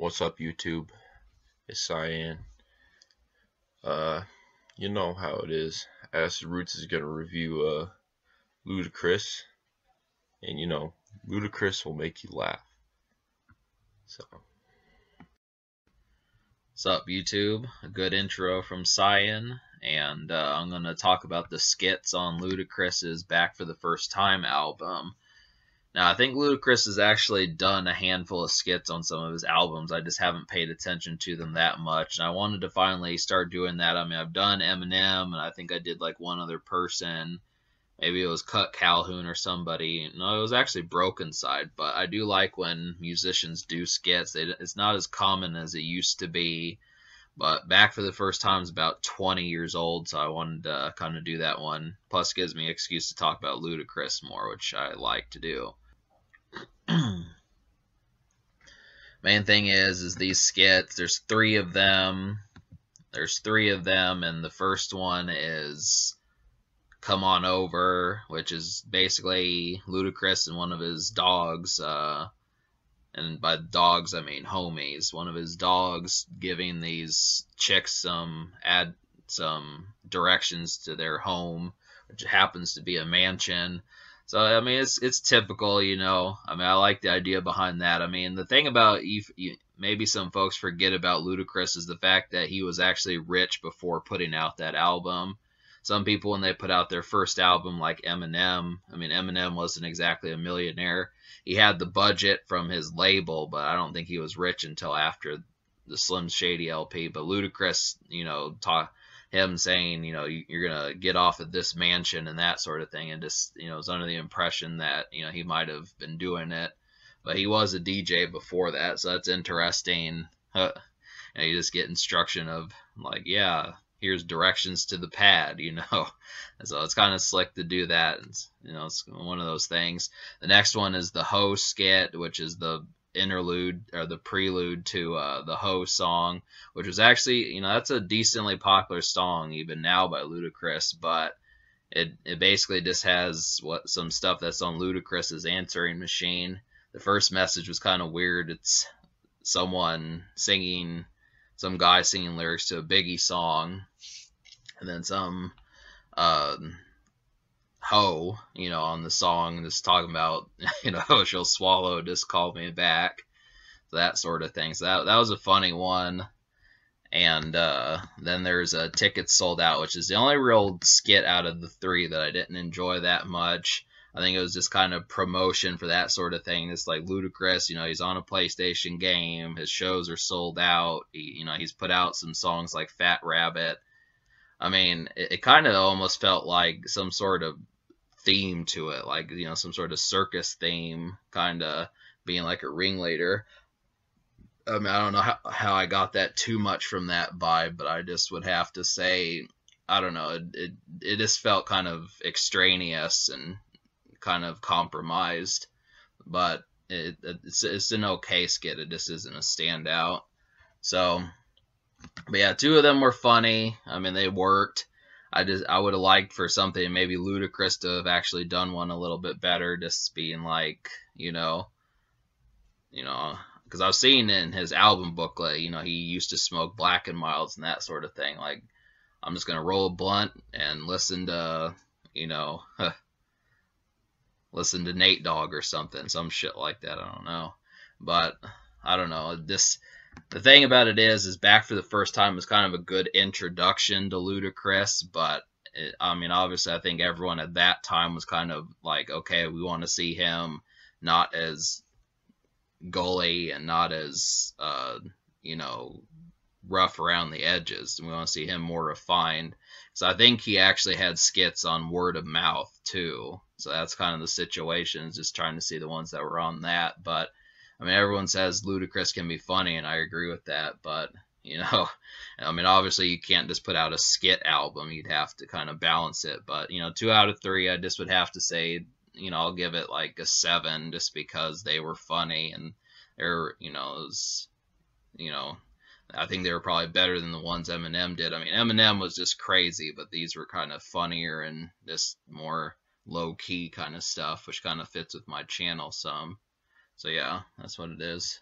What's up, YouTube? It's Cyan. Uh, you know how it is. Acid Rootz is gonna review uh Ludacris, and you know Ludacris will make you laugh. So. What's up, YouTube? A good intro from Cyan, and uh, I'm gonna talk about the skits on Ludacris's "Back for the First Time" album. Now, I think Ludacris has actually done a handful of skits on some of his albums. I just haven't paid attention to them that much. And I wanted to finally start doing that. I mean, I've done Eminem, and I think I did like one other person. Maybe it was Cut Calhoun or somebody. No, it was actually Broken Side. But I do like when musicians do skits. It's not as common as it used to be. But back for the first time is about 20 years old, so I wanted to kind of do that one. Plus, gives me an excuse to talk about Ludacris more, which I like to do. Main thing is, is these skits. There's three of them. There's three of them, and the first one is "Come On Over," which is basically Ludacris and one of his dogs. Uh, and by dogs I mean homies. One of his dogs giving these chicks some add some directions to their home, which happens to be a mansion. So I mean, it's it's typical, you know. I mean, I like the idea behind that. I mean, the thing about maybe some folks forget about Ludacris is the fact that he was actually rich before putting out that album. Some people, when they put out their first album, like Eminem, I mean, Eminem wasn't exactly a millionaire. He had the budget from his label, but I don't think he was rich until after the Slim Shady LP. But Ludacris, you know, talk him saying, you know, you're gonna get off at this mansion and that sort of thing, and just, you know, was under the impression that, you know, he might have been doing it, but he was a DJ before that, so that's interesting. Uh, know, you just get instruction of like, yeah, here's directions to the pad, you know. And so it's kind of slick to do that. It's, you know, it's one of those things. The next one is the Ho skit, which is the interlude or the prelude to uh, the Ho song, which was actually, you know, that's a decently popular song even now by Ludacris, but it it basically just has what some stuff that's on Ludacris's answering machine. The first message was kind of weird. It's someone singing, some guy singing lyrics to a Biggie song, and then some. Uh, Ho, you know, on the song, just talking about, you know, she'll swallow, just call me back, that sort of thing. So that that was a funny one. And uh, then there's a ticket sold out, which is the only real skit out of the three that I didn't enjoy that much. I think it was just kind of promotion for that sort of thing. It's like Ludacris, you know, he's on a PlayStation game. His shows are sold out. He, you know, he's put out some songs like Phat Rabbit. I mean, it, it kind of almost felt like some sort of theme to it, like you know some sort of circus theme, kind of being like a ringleader. I mean, I don't know how, how I got that too much from that vibe, but I just would have to say, I don't know, it, it, it just felt kind of extraneous and kind of compromised, but it, it's, it's an okay skit. It just isn't a standout. So, but yeah, two of them were funny. I mean, they worked. I just I would have liked for something maybe Ludacris to have actually done one a little bit better, just being like, you know, you know, because I've seen in his album booklet, you know, he used to smoke black and milds and that sort of thing. Like, I'm just gonna roll a blunt and listen to, you know, listen to Nate Dogg or something, some shit like that. I don't know, but I don't know this the thing about it is, is back for the first time was kind of a good introduction to Ludacris, but it, I mean, obviously, I think everyone at that time was kind of like, okay, we want to see him not as gully and not as, uh, you know, rough around the edges. We want to see him more refined. So I think he actually had skits on word of mouth too. So that's kind of the situation, just trying to see the ones that were on that. But I mean, everyone says Ludacris can be funny, and I agree with that. But you know, I mean, obviously you can't just put out a skit album. You'd have to kind of balance it. But you know, two out of three, I just would have to say, you know, I'll give it like a seven, just because they were funny and they're, you know, was, you know, I think they were probably better than the ones Eminem did. I mean, Eminem was just crazy, but these were kind of funnier and just more low key kind of stuff, which kind of fits with my channel some. So yeah, that's what it is.